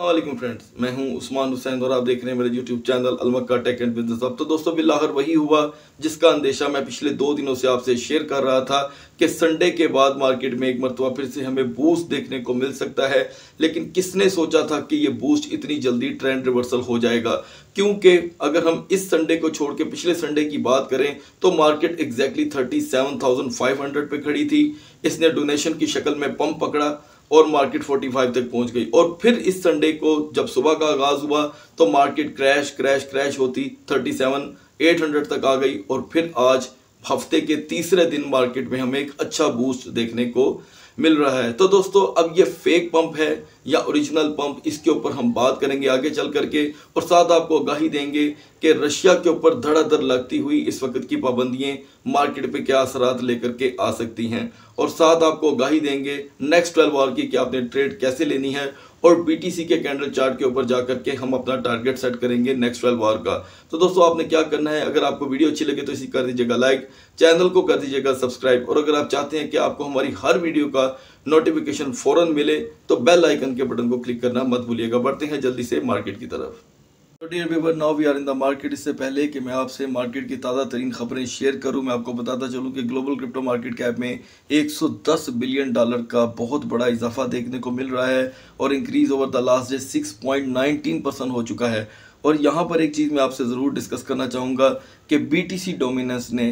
वालेकुम फ्रेंड्स, मैं हूँ उस्मान हुसैन और आप देख रहे हैं मेरे YouTube channel अलमक्का tech and business अब तो दोस्तों, बिल्लाहर वही हुआ, जिसका अंदेशा मैं पिछले दो दिनों से आपसे शेयर कर रहा था कि संडे के बाद मार्केट में एक मरतबा फिर से हमें बूस्ट देखने को मिल सकता है, लेकिन किसने सोचा था कि ये बूस्ट इतनी जल्दी ट्रेंड रिवर्सल हो जाएगा? क्योंकि अगर हम इस संडे को छोड़ के पिछले संडे की बात करें तो market exactly thirty seven thousand five hundred पे खड़ी थी। इसने डोनेशन की शक्ल में पंप पकड़ा और मार्केट 45 तक पहुँच गई। और फिर इस संडे को जब सुबह का आगाज़ हुआ तो मार्केट क्रैश क्रैश क्रैश होती 37 800 तक आ गई। और फिर आज हफ़्ते के तीसरे दिन मार्केट में हमें एक अच्छा बूस्ट देखने को मिल रहा है। तो दोस्तों, अब ये फेक पंप है या ओरिजिनल पंप इसके ऊपर हम बात करेंगे आगे चल करके और साथ आपको आगाही देंगे कि रशिया के ऊपर धड़ाधड़ लगती हुई इस वक्त की पाबंदियाँ मार्केट पे क्या असरात लेकर के आ सकती हैं। और साथ आपको आगाही देंगे नेक्स्ट ट्वेल्व आवर की कि आपने ट्रेड कैसे लेनी है और बीटीसी के कैंडल चार्ट के ऊपर जाकर के हम अपना टारगेट सेट करेंगे नेक्स्ट ट्वेल्व आवर का। तो दोस्तों, आपने क्या करना है? अगर आपको वीडियो अच्छी लगे तो इसी कर दीजिएगा लाइक चैनल को कर दीजिएगा सब्सक्राइब और अगर आप चाहते हैं कि आपको हमारी हर वीडियो का नोटिफिकेशन फ़ौरन मिले तो बेल आइकन के बटन को क्लिक करना मत भूलिएगा। बढ़ते हैं जल्दी से मार्केट की तरफ़। तो dear viewer now we are in the market इससे पहले कि मैं आपसे मार्केट की ताज़ा तरीन खबरें शेयर करूँ, मैं आपको बताता चलूँ कि ग्लोबल क्रिप्टो मार्केट कैप में 110 बिलियन डॉलर का बहुत बड़ा इजाफा देखने को मिल रहा है और increase over the last day 6.19 percent हो चुका है। और यहाँ पर एक चीज़ मैं आपसे ज़रूर डिस्कस करना चाहूँगा कि बी टी सी डोमिनेंस ने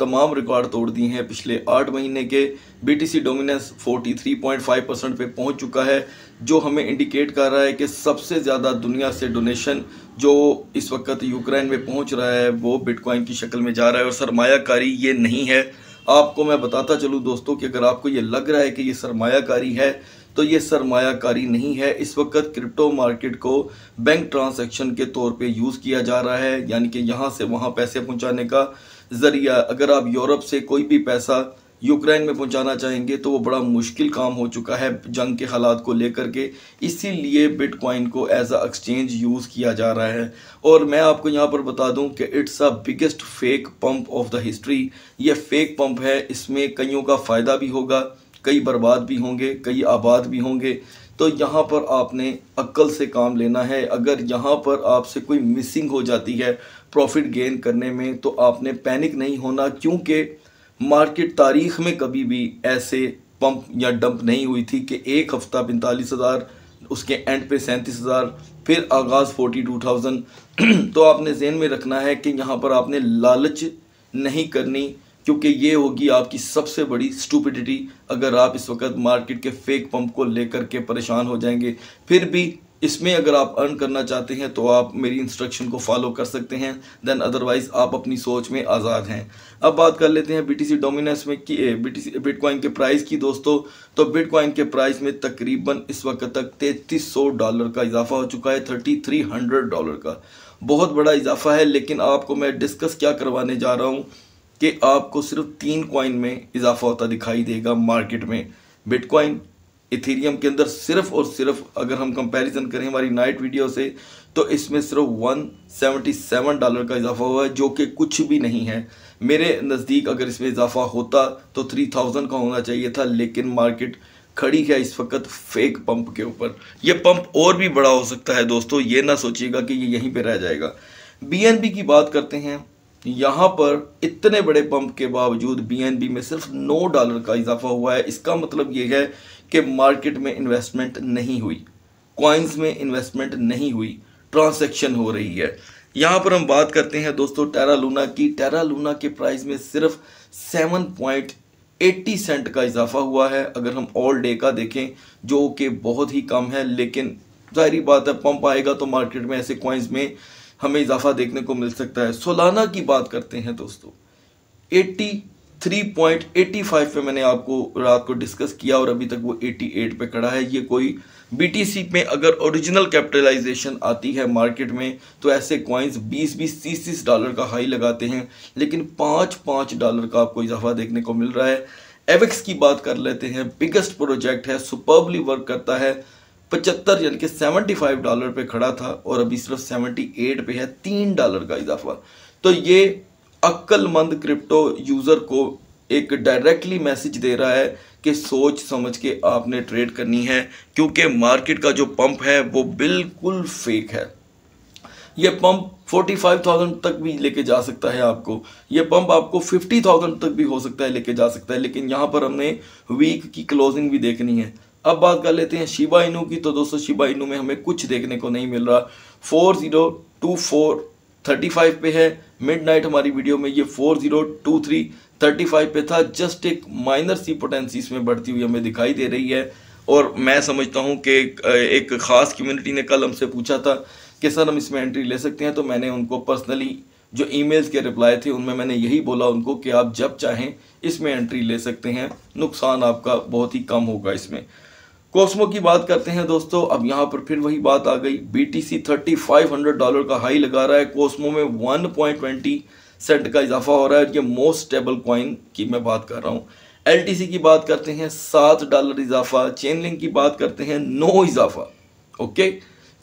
तमाम रिकॉर्ड तोड़ दिए हैं। पिछले आठ महीने के बीटीसी डोमिनेंस 43.5 परसेंट पे पहुँच चुका है, जो हमें इंडिकेट कर रहा है कि सबसे ज़्यादा दुनिया से डोनेशन जो इस वक्त यूक्रेन में पहुँच रहा है, वो बिटकॉइन की शक्ल में जा रहा है। और सरमायाकारी ये नहीं है। आपको मैं बताता चलूँ दोस्तों कि अगर आपको ये लग रहा है कि ये सरमायाकारी है तो ये सरमायाकारी नहीं है। इस वक्त क्रिप्टो मार्केट को बैंक ट्रांसैक्शन के तौर पे यूज़ किया जा रहा है, यानी कि यहाँ से वहाँ पैसे पहुँचाने का ज़रिया। अगर आप यूरोप से कोई भी पैसा यूक्रेन में पहुंचाना चाहेंगे तो वो बड़ा मुश्किल काम हो चुका है जंग के हालात को लेकर के। इसीलिए बिटकॉइन को एज अ एक्सचेंज यूज़ किया जा रहा है। और मैं आपको यहाँ पर बता दूँ कि it's a biggest fake pump of the history. ये फेक पंप है, इसमें कईयों का फ़ायदा भी होगा। कई बर्बाद भी होंगे, कई आबाद भी होंगे। तो यहाँ पर आपने अक्ल से काम लेना है। अगर यहाँ पर आपसे कोई मिसिंग हो जाती है प्रॉफिट गेन करने में तो आपने पैनिक नहीं होना, क्योंकि मार्केट तारीख में कभी भी ऐसे पंप या डंप नहीं हुई थी कि एक हफ़्ता पैंतालीस हज़ार, उसके एंड पे सैंतीस हज़ार, फिर आगाज़ फोर्टी टू थाउज़ेंड। तो आपने जहन में रखना है कि यहाँ पर आपने लालच नहीं करनी। क्योंकि ये होगी आपकी सबसे बड़ी स्टूपिडिटी अगर आप इस वक्त मार्केट के फेक पंप को लेकर के परेशान हो जाएँगे, फिर भी इसमें अगर आप अर्न करना चाहते हैं तो आप मेरी इंस्ट्रक्शन को फॉलो कर सकते हैं। देन अदरवाइज़ आप अपनी सोच में आज़ाद हैं। अब बात कर लेते हैं बीटीसी डोमिनेंस में कि बीटीसी बिटकॉइन के प्राइस की दोस्तों। तो बिटकॉइन के प्राइस में तकरीबन इस वक्त तक तैतीस सौ डॉलर का इजाफा हो चुका है थर्टी थ्री हंड्रेड डॉलर का। बहुत बड़ा इजाफा है, लेकिन आपको मैं डिस्कस क्या करवाने जा रहा हूँ? कि आपको सिर्फ़ तीन कॉइन में इजाफा होता दिखाई देगा मार्केट में। बिटकॉइन इथीरियम के अंदर सिर्फ़ और सिर्फ़ अगर हम कंपैरिजन करें हमारी नाइट वीडियो से तो इसमें सिर्फ़ 177 डॉलर का इजाफा हुआ है, जो कि कुछ भी नहीं है। मेरे नज़दीक अगर इसमें इजाफा होता तो 3000 का होना चाहिए था, लेकिन मार्केट खड़ी है इस वक्त फेक पंप के ऊपर। ये पंप और भी बड़ा हो सकता है दोस्तों, ये ना सोचिएगा कि ये यहीं पर रह जाएगा। बी की बात करते हैं। यहाँ पर इतने बड़े पंप के बावजूद BNB में सिर्फ़ नौ डॉलर का इजाफा हुआ है। इसका मतलब ये है कि मार्केट में इन्वेस्टमेंट नहीं हुई। कॉइन्स में इन्वेस्टमेंट नहीं हुई। ट्रांसैक्शन हो रही है। यहाँ पर हम बात करते हैं दोस्तों टेरा लूना की। टेरा लूना के प्राइस में सिर्फ़ सेवन पॉइंट एट्टी सेंट का इजाफा हुआ है। अगर हम ऑल डे का देखें, जो कि बहुत ही कम है, लेकिन जाहरी बात है, पंप आएगा तो मार्केट में ऐसे कॉइन्स में हमें इजाफा देखने को मिल सकता है। सोलाना की बात करते हैं दोस्तों। 83.85 पे मैंने आपको रात को डिस्कस किया और अभी तक वो 88 पे खड़ा है। ये कोई बीटीसी में अगर ओरिजिनल कैपिटलाइजेशन आती है मार्केट में तो ऐसे कॉइन्स 20 बीस, तीस तीस डॉलर का हाई लगाते हैं। लेकिन पाँच पाँच डॉलर का आपको इजाफा देखने को मिल रहा है। एवेक्स की बात कर लेते हैं। बिगेस्ट प्रोजेक्ट है सुपरबली वर्क करता है। पचहत्तर यानी कि सेवेंटी फाइव डॉलर पे खड़ा था और अभी सिर्फ़ सेवेंटी एट पे है तीन डॉलर का इजाफा। तो ये अक्लमंद क्रिप्टो यूज़र को एक डायरेक्टली मैसेज दे रहा है कि सोच समझ के आपने ट्रेड करनी है क्योंकि मार्केट का जो पंप है वो बिल्कुल फेक है। ये पंप 45,000 तक भी लेके जा सकता है आपको। ये पंप आपको 50,000 तक भी हो सकता है लेके जा सकता है लेकिन यहाँ पर हमने वीक की क्लोजिंग भी देखनी है। अब बात कर लेते हैं शिबा इनू की। तो दोस्तों, शिबा इनू में हमें कुछ देखने को नहीं मिल रहा। Four zero two four thirty five पे है। मिड नाइट हमारी वीडियो में ये four zero two three thirty five पे था। जस्ट एक माइनर सी पोटेंसी इसमें बढ़ती हुई हमें दिखाई दे रही है। और मैं समझता हूँ कि एक ख़ास कम्युनिटी ने कल हमसे पूछा था कि, सर, हम इसमें एंट्री ले सकते हैं? तो मैंने उनको पर्सनली जो ईमेल्स के रिप्लाई थे, उनमें मैंने यही बोला उनको कि आप जब चाहें इसमें एंट्री ले सकते हैं। नुकसान आपका बहुत ही कम होगा इसमें। कोस्मो की बात करते हैं दोस्तों, अब यहाँ पर फिर वही बात आ गई। B T C thirty five hundred dollar का हाई लगा रहा है। कोस्मो में वन पॉइंट ट्वेंटी सेंट का इजाफा हो रहा है ये मोस्ट स्टेबल कॉइन की मैं बात कर रहा हूँ। एल टी सी की बात करते हैं, सात डॉलर इजाफा। चेन लिंक की बात करते हैं, नो इजाफा। ओके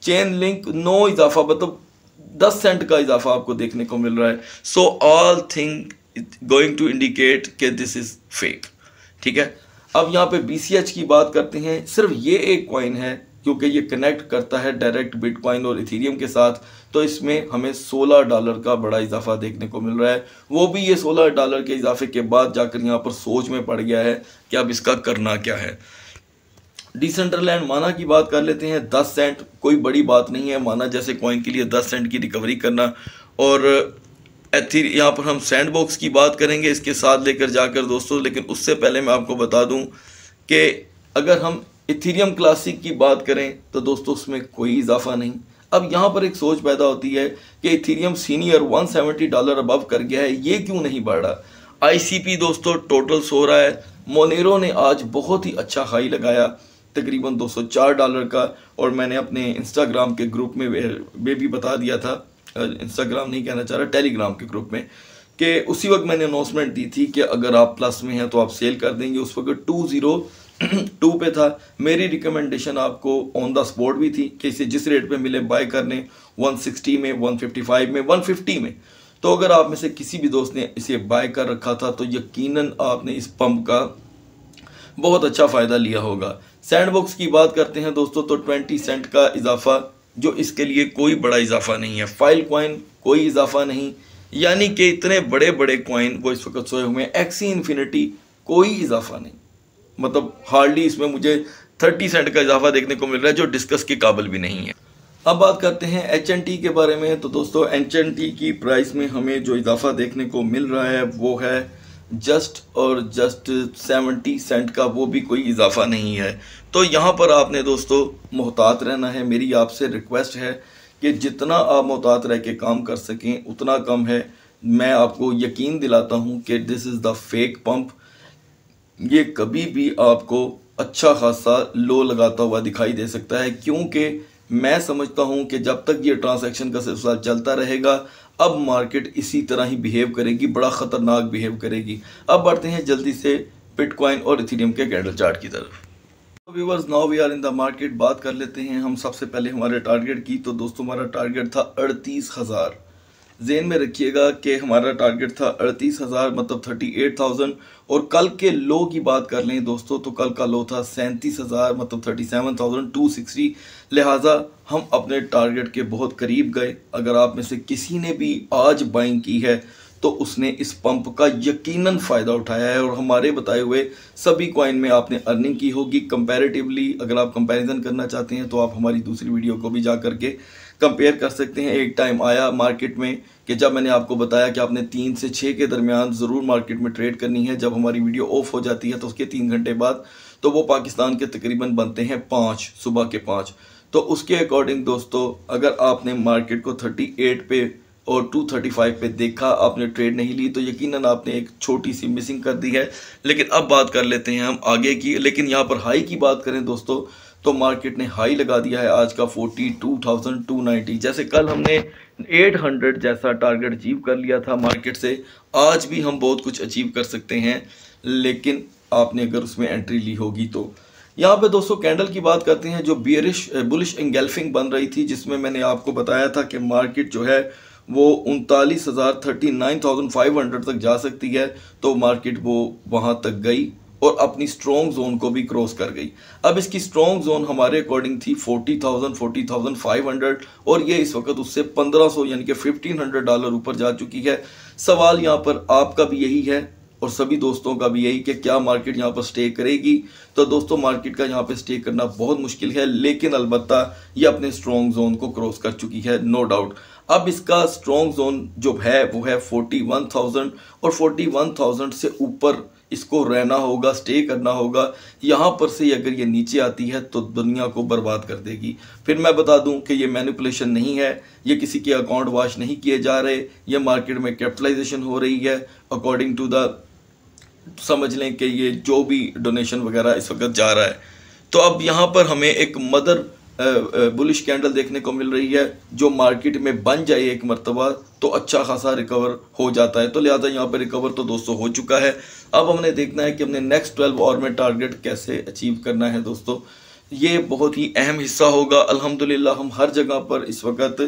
चेन लिंक नो इजाफा मतलब दस सेंट का इजाफा आपको देखने को मिल रहा है। So all thing going to indicate के दिस इज़ फेक ठीक है? अब यहाँ पे BCH की बात करते हैं। सिर्फ़ ये एक कॉइन है, क्योंकि ये कनेक्ट करता है डायरेक्ट बिटकॉइन और इथीरियम के साथ। तो इसमें हमें 16 डॉलर का बड़ा इजाफा देखने को मिल रहा है। वो भी ये 16 डॉलर के इजाफे के बाद जाकर यहाँ पर सोच में पड़ गया है कि अब इसका करना क्या है। डिसेंट्रलैंड माना की बात कर लेते हैं। दस सेंट कोई बड़ी बात नहीं है। माना जैसे कॉइन के लिए दस सेंट की रिकवरी करना। और एथी, यहाँ पर हम सैंड बॉक्स की बात करेंगे, इसके साथ लेकर जाकर दोस्तों, लेकिन उससे पहले मैं आपको बता दूँ कि अगर हम इथीरियम क्लासिक की बात करें तो दोस्तों, उसमें कोई इजाफा नहीं। अब यहाँ पर एक सोच पैदा होती है कि इथीरियम सीनियर 170 डॉलर अबव कर गया है, ये क्यों नहीं बढ़ रहा? आईसीपी दोस्तों टोटल सो रहा है। मोनेरो ने आज बहुत ही अच्छा हाई लगाया, तकरीबन 204 डॉलर का, और मैंने अपने इंस्टाग्राम के ग्रुप में वे भी बता दिया था। इंस्टाग्राम नहीं कहना चाह रहा टेलीग्राम के ग्रुप में, कि उसी वक्त मैंने अनाउंसमेंट दी थी कि अगर आप प्लस में हैं तो आप सेल कर देंगे। उस वक्त टू ज़ीरो टू पे था। मेरी रिकमेंडेशन आपको ऑन द स्पॉट भी थी कि इसे जिस रेट पे मिले बाय करने 160 में 155 में 150 में। तो अगर आप में से किसी भी दोस्त ने इसे बाय कर रखा था तो यकीनन आपने इस पंप का बहुत अच्छा फ़ायदा लिया होगा। सैंड बॉक्स की बात करते हैं दोस्तों तो 20 सेंट का इजाफा जो इसके लिए कोई बड़ा इजाफा नहीं है। फ़ाइल कॉइन कोई इजाफा नहीं। यानी कि इतने बड़े बड़े कॉइन वो इस वक्त सोए हुए हैं। एक्सी इन्फिनिटी कोई इजाफा नहीं। मतलब हार्डली इसमें मुझे थर्टी सेंट का इजाफा देखने को मिल रहा है, जो डिस्कस के काबिल भी नहीं है। अब बात करते हैं एच एन टी के बारे में। तो दोस्तों एच एन टी की प्राइस में हमें जो इजाफा देखने को मिल रहा है, वो है जस्ट और जस्ट सेवेंटी सेंट का वो भी कोई इजाफा नहीं है। तो यहाँ पर आपने दोस्तों मोहतात रहना है। मेरी आपसे रिक्वेस्ट है कि जितना आप मोहतात रह के काम कर सकें, उतना कम है। मैं आपको यकीन दिलाता हूँ कि this is the fake pump ये कभी भी आपको अच्छा खासा लो लगाता हुआ दिखाई दे सकता है, क्योंकि मैं समझता हूँ कि जब तक ये ट्रांसैक्शन का सिलसिला चलता रहेगा अब मार्केट इसी तरह ही बिहेव करेगी, बड़ा ख़तरनाक बिहेव करेगी। अब बढ़ते हैं जल्दी से बिटकॉइन और इथेरियम के कैंडल चार्ट की तरफ़। Viewers now we are in the market बात कर लेते हैं हम सबसे पहले हमारे टारगेट की। तो दोस्तों, हमारा टारगेट था अड़तीस हज़ार। जेन में रखिएगा कि हमारा टारगेट था अड़तीस हज़ार मतलब थर्टी एट थाउज़ेंड और कल के लो की बात कर लें दोस्तों तो कल का लो था सैंतीस हज़ार मतलब thirty seven thousand two sixty लिहाजा हम अपने टारगेट के बहुत करीब गए। अगर आप में से किसी ने भी आज बाइंग की है तो उसने इस पंप का यकीनन फ़ायदा उठाया है और हमारे बताए हुए सभी कॉइन में आपने अर्निंग की होगी। कंपैरेटिवली अगर आप कंपैरिजन करना चाहते हैं तो आप हमारी दूसरी वीडियो को भी जा करके कंपेयर कर सकते हैं एक टाइम आया मार्केट में कि जब मैंने आपको बताया कि आपने तीन से छः के दरमियान ज़रूर मार्केट में ट्रेड करनी है, जब हमारी वीडियो ऑफ़ हो जाती है तो उसके तीन घंटे बाद तो वो पाकिस्तान के तकरीबन बनते हैं पाँच, सुबह के पाँच। तो उसके अकॉर्डिंग दोस्तों, अगर आपने मार्केट को थर्टी एट पे और 235 पे देखा, आपने ट्रेड नहीं ली तो यकीनन आपने एक छोटी सी मिसिंग कर दी है। लेकिन अब बात कर लेते हैं हम आगे की, लेकिन यहाँ पर हाई की बात करें दोस्तों तो मार्केट ने हाई लगा दिया है आज का 42,290 जैसे कल हमने 800 जैसा टारगेट अचीव कर लिया था मार्केट से आज भी हम बहुत कुछ अचीव कर सकते हैं लेकिन आपने अगर उसमें एंट्री ली होगी तो। यहाँ पे दोस्तों कैंडल की बात करते हैं जो बियरिश बुलिश इंगेल्फिंग बन रही थी जिसमें मैंने आपको बताया था कि मार्केट जो है वो उनतालीस हज़ार thirty nine thousand five hundred तक जा सकती है तो मार्केट वो वहाँ तक गई। और अपनी स्ट्रॉन्ग जोन को भी क्रॉस कर गई। अब इसकी स्ट्रॉन्ग जोन हमारे अकॉर्डिंग थी forty thousand forty thousand five hundred और ये इस वक्त उससे पंद्रह सौ यानी कि फिफ्टीन हंड्रेड डॉलर ऊपर जा चुकी है। सवाल यहाँ पर आपका भी यही है और सभी दोस्तों का भी यही कि क्या मार्केट यहाँ पर स्टे करेगी। तो दोस्तों मार्केट का यहाँ पर स्टे करना बहुत मुश्किल है, लेकिन अलबत्ता ये अपने स्ट्रॉन्ग जोन को क्रॉस कर चुकी है नो डाउट अब इसका स्ट्रॉन्ग जोन जो है, वो है फोर्टी वन थाउज़ेंड और फोर्टी वन थाउज़ेंड से ऊपर इसको रहना होगा स्टे करना होगा। यहाँ पर से अगर ये नीचे आती है तो दुनिया को बर्बाद कर देगी। फिर मैं बता दूँ कि ये मैनिपुलेशन नहीं है, ये किसी के अकाउंट वॉश नहीं किए जा रहे, ये मार्केट में कैपिटलाइजेशन हो रही है। अकॉर्डिंग टू द समझ लें कि ये जो भी डोनेशन वगैरह इस वक्त जा रहा है। तो अब यहाँ पर हमें एक मदर बुलिश कैंडल देखने को मिल रही है, जो मार्केट में बन जाए एक मरतबा तो अच्छा खासा रिकवर हो जाता है। तो लिहाजा यहाँ पर रिकवर तो दोस्तों हो चुका है। अब हमने देखना है कि हमने नेक्स्ट ट्वेल्व आवर में टारगेट कैसे अचीव करना है दोस्तों। ये बहुत ही अहम हिस्सा होगा। अल्हम्दुलिल्लाह, हम हर जगह पर इस वक्त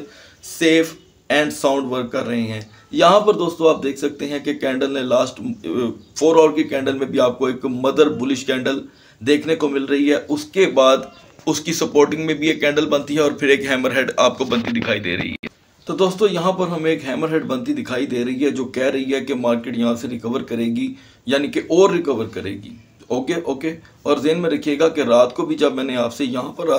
सेफ़ एंड साउंड वर्क कर रहे हैं। यहाँ पर दोस्तों आप देख सकते हैं कि कैंडल ने लास्ट फोर आवर की कैंडल में भी आपको एक मदर बुलिश कैंडल देखने को मिल रही है। उसके बाद उसकी सपोर्टिंग में भी एक कैंडल बनती है और फिर एक हैमर हेड आपको बनती दिखाई दे रही है। तो दोस्तों, यहाँ पर हमें एक हैमर हेड बनती दिखाई दे रही है जो कह रही है कि मार्केट यहाँ से रिकवर करेगी, यानी कि और रिकवर करेगी। ओके ओके और जेन में रखिएगा कि रात को भी जब मैंने आपसे यहाँ पर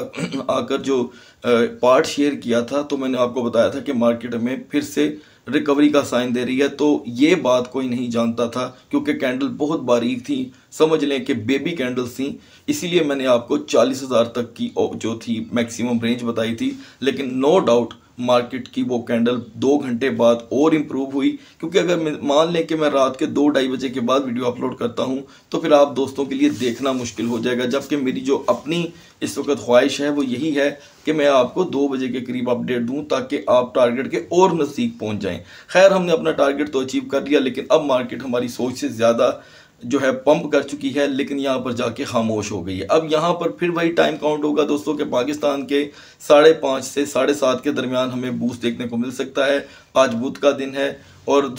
आकर जो पार्ट शेयर किया था तो मैंने आपको बताया था कि मार्केट में फिर से रिकवरी का साइन दे रही है। तो ये बात कोई नहीं जानता था, क्योंकि कैंडल बहुत बारीक थी। समझ लें कि बेबी कैंडल्स थी, इसीलिए मैंने आपको चालीस हज़ार तक की जो थी मैक्सिमम रेंज बताई थी। लेकिन नो डाउट मार्केट की वो कैंडल दो घंटे बाद और इम्प्रूव हुई। क्योंकि अगर मान लें कि मैं रात के दो ढाई बजे के बाद वीडियो अपलोड करता हूँ तो फिर आप दोस्तों के लिए देखना मुश्किल हो जाएगा, जबकि मेरी जो अपनी इस वक्त ख्वाहिश है, वो यही है कि मैं आपको दो बजे के करीब अपडेट दूँ, ताकि आप टारगेट के और नज़दीक पहुँच जाएँ। खैर, हमने अपना टारगेट तो अचीव कर लिया, लेकिन अब मार्केट हमारी सोच से ज़्यादा जो है पंप कर चुकी है, लेकिन यहाँ पर जाके खामोश हो गई है। अब यहाँ पर फिर वही टाइम काउंट होगा दोस्तों के पाकिस्तान के साढ़े पाँच से साढ़े सात के दरमियान हमें बूस्ट देखने को मिल सकता है। आज बुध का दिन है और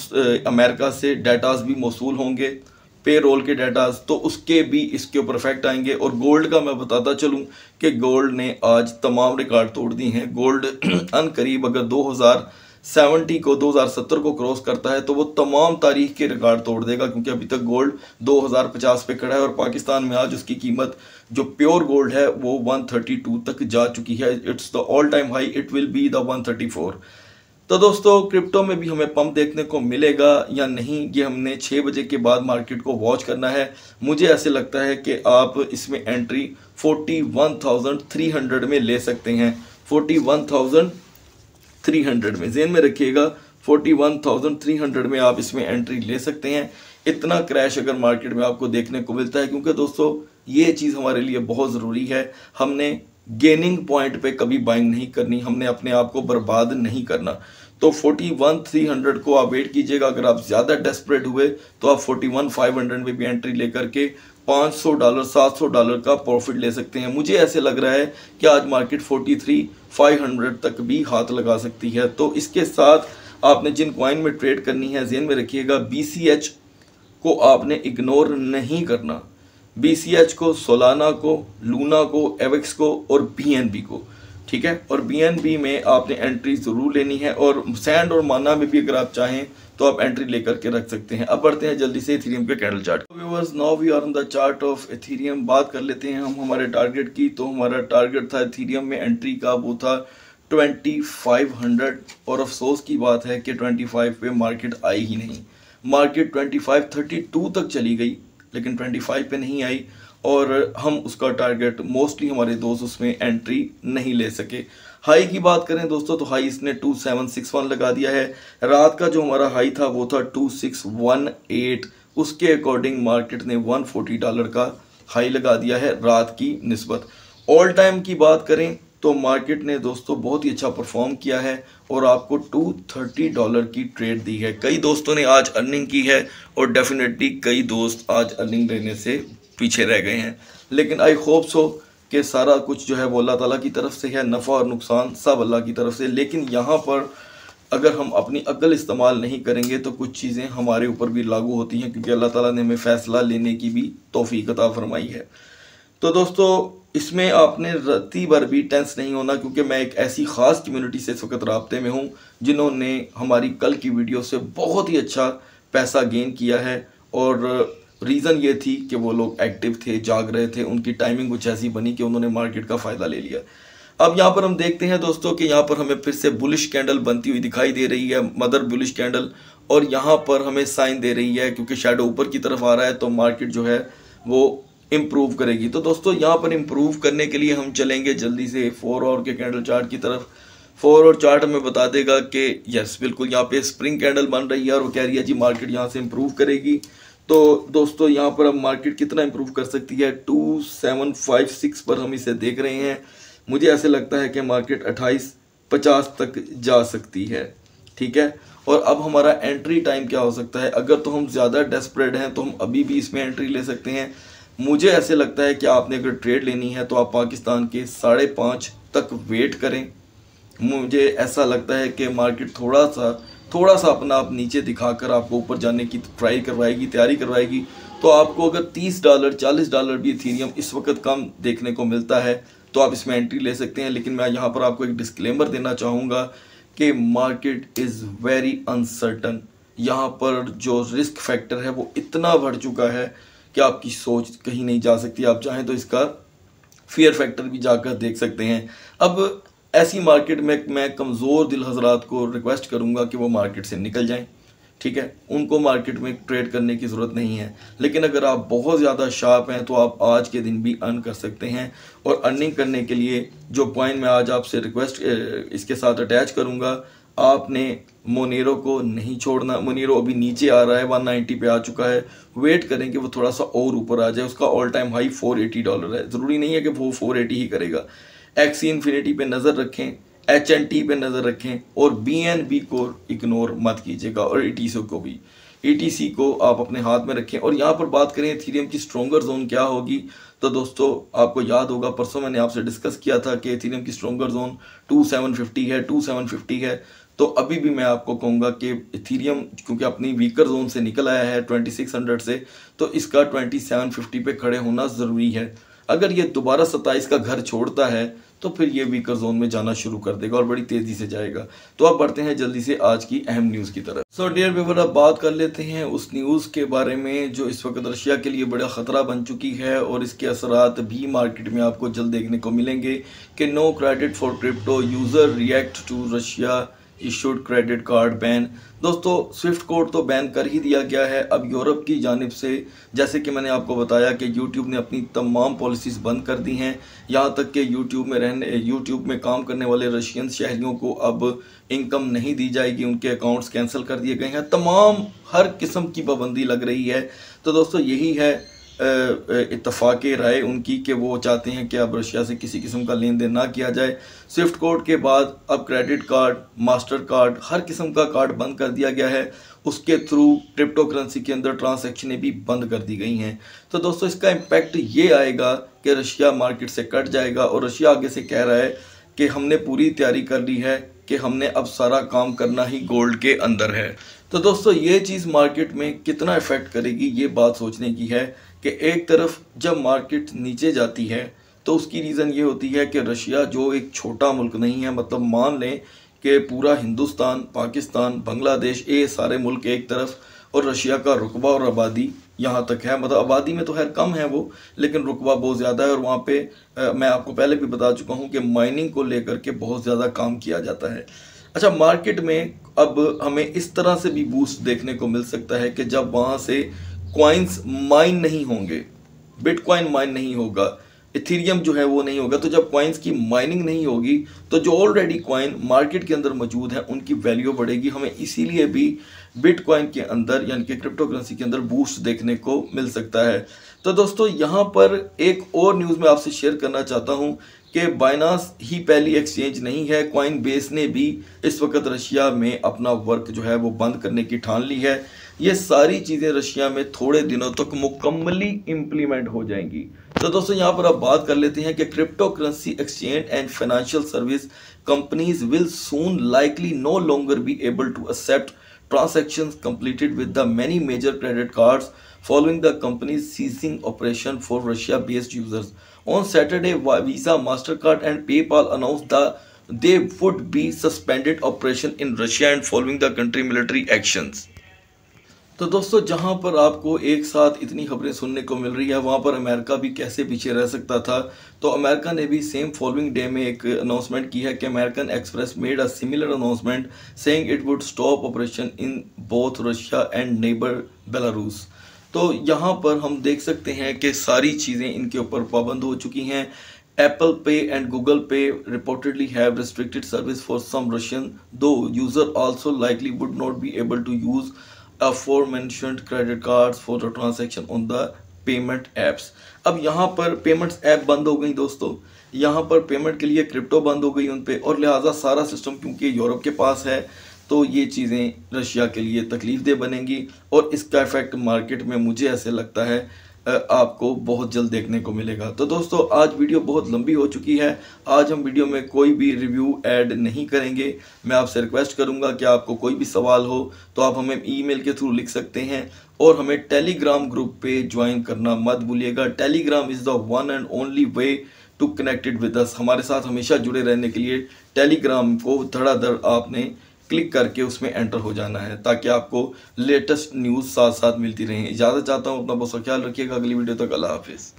अमेरिका से डाटाज भी मौसू होंगे पे रोल के डाटाज तो उसके भी इसके ऊपर इफ़ेक्ट आएँगे। और गोल्ड का मैं बताता चलूँ कि गोल्ड ने आज तमाम रिकॉर्ड तोड़ दी हैं। गोल्ड अन करीब अगर दो हज़ार सेवेंटी को 2070 को क्रॉस करता है तो वो तमाम तारीख के रिकॉर्ड तोड़ देगा क्योंकि अभी तक गोल्ड 2050 पे खड़ा है और पाकिस्तान में आज उसकी कीमत जो प्योर गोल्ड है वो 132 तक जा चुकी है। It's the all time high it will be the 134 तो दोस्तों क्रिप्टो में भी हमें पंप देखने को मिलेगा या नहीं ये हमने छः बजे के बाद मार्केट को वॉच करना है। मुझे ऐसे लगता है कि आप इसमें एंट्री 41,300 में ले सकते हैं। 41,000 थ्री हंड्रेड में। जेन में रखिएगा forty one thousand three hundred में आप इसमें एंट्री ले सकते हैं। इतना क्रैश अगर मार्केट में आपको देखने को मिलता है, क्योंकि दोस्तों, ये चीज़ हमारे लिए बहुत ज़रूरी है। हमने गेनिंग पॉइंट पे कभी बाइंग नहीं करनी, हमने अपने आप को बर्बाद नहीं करना। तो 41 300 को आप वेट कीजिएगा। अगर आप ज़्यादा डेस्परेट हुए तो आप 41 500 में भी एंट्री लेकर के 500 डॉलर 700 डॉलर का प्रॉफिट ले सकते हैं। मुझे ऐसे लग रहा है कि आज मार्केट 43 500 तक भी हाथ लगा सकती है। तो इसके साथ आपने जिन क्वाइन में ट्रेड करनी है, जेन में रखिएगा BCH को आपने इग्नोर नहीं करना। BCH को सोलाना को लूना को एवेक्स को और BNB को। ठीक है? और BNB में आपने एंट्री ज़रूर लेनी है और सैंड और माना में भी अगर आप चाहें तो आप एंट्री लेकर के रख सकते हैं। अब बढ़ते हैं जल्दी से इथीरियम के candle chart viewers now we are on the chart of Ethereum बात कर लेते हैं हम हमारे टारगेट की। तो हमारा टारगेट था इथीरियम में एंट्री का, वो था 2500 और अफसोस की बात है कि 25 पे मार्केट आई ही नहीं। मार्केट 2532 तक चली गई, लेकिन 25 पे नहीं आई। और हम उसका टारगेट मोस्टली हमारे दोस्त उसमें एंट्री नहीं ले सके। हाई की बात करें दोस्तों तो हाई इसने 2761 लगा दिया है। रात का जो हमारा हाई था, वो था 2618 उसके अकॉर्डिंग मार्केट ने 140 डॉलर का हाई लगा दिया है रात की नस्बत। ऑल टाइम की बात करें तो मार्केट ने दोस्तों बहुत ही अच्छा परफॉर्म किया है और आपको 230 डॉलर की ट्रेड दी है। कई दोस्तों ने आज अर्निंग की है और डेफिनेटली कई दोस्त आज अर्निंग लेने से पीछे रह गए हैं। लेकिन आई होप सो कि सारा कुछ जो है वो अल्लाह ताला की तरफ़ से है, नफ़ा और नुकसान सब अल्लाह की तरफ़ से। लेकिन यहाँ पर अगर हम अपनी अकल इस्तेमाल नहीं करेंगे तो कुछ चीज़ें हमारे ऊपर भी लागू होती हैं, क्योंकि अल्लाह ताला ने हमें फ़ैसला लेने की भी तोफ़ी अता फरमाई है। तो दोस्तों, इसमें आपने रत्ती भर भी टेंस नहीं होना, क्योंकि मैं एक ऐसी ख़ास कम्युनिटी से इस वक्त रबते में हूँ, जिन्होंने हमारी कल की वीडियो से बहुत ही अच्छा पैसा गेन किया है, और रीज़न ये थी कि वो लोग एक्टिव थे, जाग रहे थे, उनकी टाइमिंग कुछ ऐसी बनी कि उन्होंने मार्केट का फ़ायदा ले लिया। अब यहाँ पर हम देखते हैं दोस्तों कि यहाँ पर हमें फिर से बुलिश कैंडल बनती हुई दिखाई दे रही है मदर बुलिश कैंडल और यहाँ पर हमें साइन दे रही है, क्योंकि शेडो ऊपर की तरफ़ आ रहा है तो मार्केट जो है वो इम्प्रूव करेगी। तो दोस्तों यहाँ पर इम्प्रूव करने के लिए हम चलेंगे जल्दी से फोर और के कैंडल चार्ट की तरफ़। फोर और चार्ट हमें बता देगा कि यस बिल्कुल यहाँ पे स्प्रिंग कैंडल बन रही है और वो कह रही है जी मार्केट यहाँ से इम्प्रूव करेगी। तो दोस्तों, यहाँ पर अब मार्केट कितना इम्प्रूव कर सकती है? टू सेवन फाइव सिक्स पर हम इसे देख रहे हैं। मुझे ऐसे लगता है कि मार्केट अट्ठाईस पचास तक जा सकती है। ठीक है? और अब हमारा एंट्री टाइम क्या हो सकता है? अगर तो हम ज़्यादा डेस्परेड हैं तो हम अभी भी इसमें एंट्री ले सकते हैं। मुझे ऐसे लगता है कि आपने अगर ट्रेड लेनी है तो आप पाकिस्तान के साढ़े पाँच तक वेट करें। मुझे ऐसा लगता है कि मार्केट थोड़ा सा थोड़ा सा अपना आप नीचे दिखाकर आपको ऊपर जाने की ट्राई करवाएगी, तैयारी करवाएगी तो आपको अगर 30 डॉलर 40 डॉलर भी इथीरियम इस वक्त कम देखने को मिलता है तो आप इसमें एंट्री ले सकते हैं, लेकिन मैं यहाँ पर आपको एक डिस्क्लेमर देना चाहूँगा कि मार्केट इज़ वेरी अनसर्टन यहाँ पर जो रिस्क फैक्टर है वो इतना बढ़ चुका है कि आपकी सोच कहीं नहीं जा सकती। आप चाहें तो इसका फियर फैक्टर भी जाकर देख सकते हैं। अब ऐसी मार्केट में मैं कमज़ोर दिल हजरात को रिक्वेस्ट करूँगा कि वो मार्केट से निकल जाएँ, ठीक है? उनको मार्केट में ट्रेड करने की ज़रूरत नहीं है। लेकिन अगर आप बहुत ज़्यादा शार्प हैं तो आप आज के दिन भी अर्न कर सकते हैं। और अर्निंग करने के लिए जो पॉइंट मैं आज आपसे रिक्वेस्ट इसके साथ अटैच करूँगा, आपने मोनेरो को नहीं छोड़ना। मोनेरो अभी नीचे आ रहा है 190 पे आ चुका है। वेट करें कि वो थोड़ा सा और ऊपर आ जाए। उसका ऑल टाइम हाई 480 डॉलर है। ज़रूरी नहीं है कि वो 480 ही करेगा। एक्सी इन्फिनिटी पे नज़र रखें एच एन टी पे नज़र रखें और बी एन बी को इग्नोर मत कीजिएगा और ई टी सी को भी। ई टी सी को आप अपने हाथ में रखें और यहाँ पर बात करें एथीरियम की स्ट्रोंगर जोन क्या होगी। तो दोस्तों, आपको याद होगा, परसों मैंने आपसे डिस्कस किया था कि एथीरियम की stronger zone two seven fifty है टू सेवन फिफ्टी है। तो अभी भी मैं आपको कहूँगा कि इथीरियम क्योंकि अपनी वीकर जोन से निकल आया है ट्वेंटी सिक्स हंड्रेड से तो इसका ट्वेंटी सेवन फिफ्टी पे खड़े होना ज़रूरी है। अगर ये दोबारा सत्ताईस का घर छोड़ता है तो फिर ये वीकर जोन में जाना शुरू कर देगा और बड़ी तेज़ी से जाएगा। तो अब बढ़ते हैं जल्दी से आज की अहम न्यूज़ की तरफ़। सो डियर व्यूवर अब बात कर लेते हैं उस न्यूज़ के बारे में जो इस वक्त रशिया के लिए बड़ा ख़तरा बन चुकी है और इसके असरात भी मार्केट में आपको जल्द देखने को मिलेंगे कि no credit for crypto user react to Russia issued credit card ban दोस्तों स्विफ्ट कोड तो बैन कर ही दिया गया है। अब यूरोप की जानब से, जैसे कि मैंने आपको बताया कि यूट्यूब ने अपनी तमाम पॉलिसीज़ बंद कर दी हैं। यहाँ तक कि यूट्यूब में रहने यूट्यूब में काम करने वाले रशियन शहरियों को अब इनकम नहीं दी जाएगी। उनके अकाउंट्स कैंसिल कर दिए गए हैं। तमाम हर किस्म की पाबंदी लग रही है। तो दोस्तों, यही है इतफाक़ राय उनकी कि वो चाहते हैं कि अब रशिया से किसी किस्म का लेन देन ना किया जाए। स्विफ्ट कोड के बाद अब क्रेडिट कार्ड, मास्टर कार्ड, हर किस्म का कार्ड बंद कर दिया गया है। उसके थ्रू क्रिप्टो करेंसी के अंदर ट्रांसैक्शनें भी बंद कर दी गई हैं। तो दोस्तों, इसका इम्पैक्ट ये आएगा कि रशिया मार्केट से कट जाएगा और रशिया आगे से कह रहा है कि हमने पूरी तैयारी कर ली है कि हमने अब सारा काम करना ही गोल्ड के अंदर है। तो दोस्तों, ये चीज़ मार्केट में कितना इफ़ेक्ट करेगी, ये बात सोचने की है। कि एक तरफ़ जब मार्केट नीचे जाती है तो उसकी रीज़न ये होती है कि रशिया जो एक छोटा मुल्क नहीं है मतलब मान लें कि पूरा हिंदुस्तान पाकिस्तान बांग्लादेश ये सारे मुल्क एक तरफ़ और रशिया का रुकबा और आबादी यहाँ तक है। मतलब आबादी में तो खैर कम है वो लेकिन रुकबा बहुत ज़्यादा है और वहाँ पे आ, मैं आपको पहले भी बता चुका हूँ कि माइनिंग को लेकर के बहुत ज़्यादा काम किया जाता है। अच्छा मार्केट में अब हमें इस तरह से भी बूस्ट देखने को मिल सकता है कि जब वहाँ से क्वाइंस माइन नहीं होंगे। बिटकॉइन माइन नहीं होगा। इथीरियम जो है वो नहीं होगा। तो जब क्वाइंस की माइनिंग नहीं होगी तो जो ऑलरेडी क्वाइन मार्केट के अंदर मौजूद है, उनकी वैल्यू बढ़ेगी। हमें इसीलिए भी बिटकॉइन के अंदर, यानी कि क्रिप्टो करेंसी के अंदर बूस्ट देखने को मिल सकता है। तो दोस्तों, यहाँ पर एक और न्यूज़ मैं आपसे शेयर करना चाहता हूँ कि बाइनास ही पहली एक्सचेंज नहीं है। क्वाइन बेस ने भी इस वक्त रशिया में अपना वर्क जो है वो बंद करने की ठान ली है। ये सारी चीज़ें रशिया में थोड़े दिनों तक मुकम्मली इम्प्लीमेंट हो जाएँगी। तो दोस्तों, यहाँ पर आप बात कर लेते हैं कि crypto currency exchange and financial service companies will soon likely no longer be able to accept transaction completed with the many major credit card following the companies ceasing operation for Russia based users on Saturday Visa Mastercard and PayPal announce the they would be suspended operation in Russia and following the country military actions तो दोस्तों जहाँ पर आपको एक साथ इतनी खबरें सुनने को मिल रही है वहाँ पर अमेरिका भी कैसे पीछे रह सकता था? तो अमेरिका ने भी सेम फॉलोइंग डे में एक अनाउंसमेंट की है कि American Express made a similar announcement saying it would stop operation in both Russia and neighbour Belarus तो यहाँ पर हम देख सकते हैं कि सारी चीज़ें इनके ऊपर पाबंद हो चुकी हैं। Apple Pay and Google Pay reportedly have restricted service for some Russian, though user also likely would not be able to use aforementioned credit cards for the transaction on the payment apps अब यहाँ पर payments app बंद हो गई दोस्तों। यहाँ पर payment के लिए क्रिप्टो बंद हो गई उन पर और लिहाजा सारा सिस्टम क्योंकि यूरोप के पास है तो ये चीज़ें रशिया के लिए तकलीफ़ दे बनेंगी। और इसका इफ़ेक्ट मार्केट में मुझे ऐसे लगता है आपको बहुत जल्द देखने को मिलेगा। तो दोस्तों, आज वीडियो बहुत लंबी हो चुकी है। आज हम वीडियो में कोई भी रिव्यू ऐड नहीं करेंगे। मैं आपसे रिक्वेस्ट करूँगा कि आपको कोई भी सवाल हो तो आप हमें ईमेल के थ्रू लिख सकते हैं और हमें टेलीग्राम ग्रुप पे ज्वाइन करना मत भूलिएगा। Telegram is the one and only way to connected with us हमारे साथ हमेशा जुड़े रहने के लिए टेलीग्राम को धड़ाधड़ आपने क्लिक करके उसमें एंटर हो जाना है, ताकि आपको लेटेस्ट न्यूज़ साथ साथ मिलती रहें। इजाज़त चाहता हूँ, अपना बहुत ख्याल रखिएगा। अगली वीडियो तक अल्लाह हाफिज़।